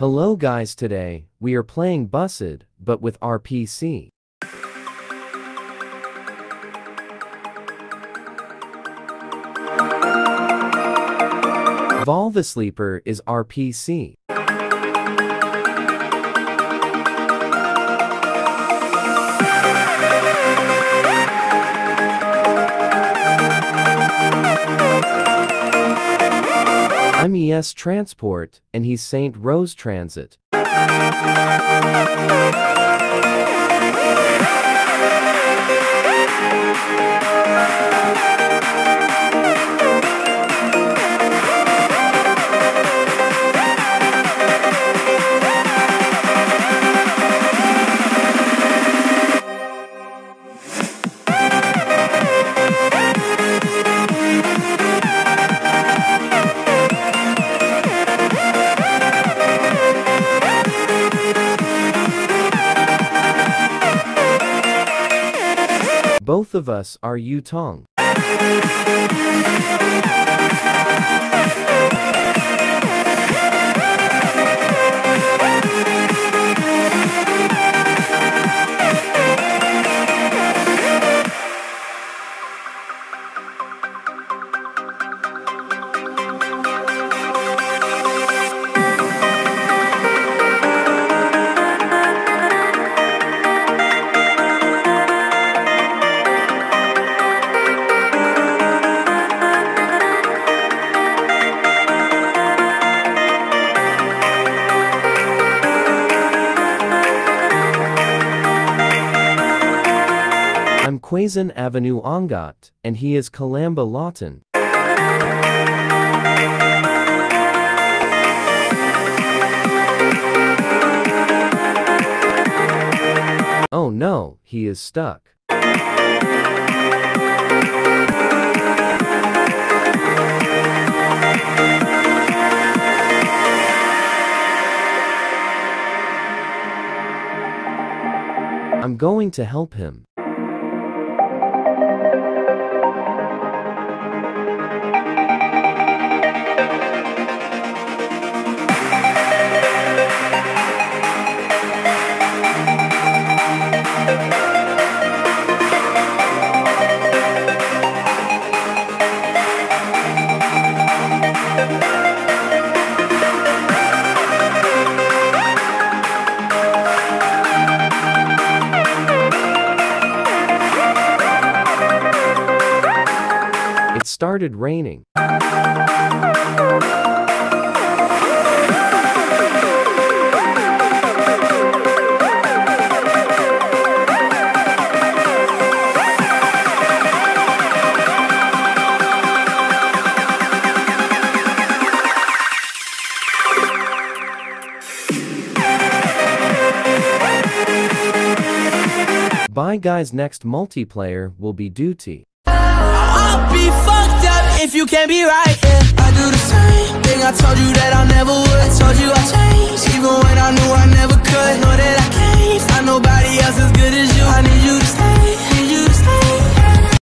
Hello guys today, we are playing Bussid, but with RPC. Volvo Sleeper is RPC. I'm ES Transport, and he's St. Rose Transit. Both of us are Yutong. I'm Quazen Avenue Ongat, and he is Kalamba Lawton. Oh no, he is stuck. I'm going to help him. Started raining. Bye guys next multiplayer will be duty. If you can't be right. Yeah, I do the same thing. I told you that I never would. I told you I changed, even when I knew I never could. Know that I can't find nobody else as good as you. I need you.